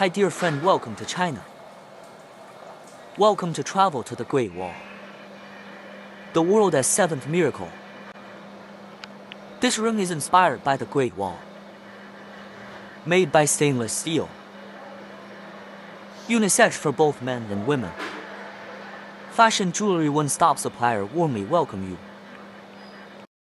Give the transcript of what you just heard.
Hi, dear friend, welcome to China. Welcome to travel to the Great Wall. The world as seventh miracle. This room is inspired by the Great Wall. Made by stainless steel. Unisex for both men and women. Fashion jewelry one stop supplier warmly welcome you.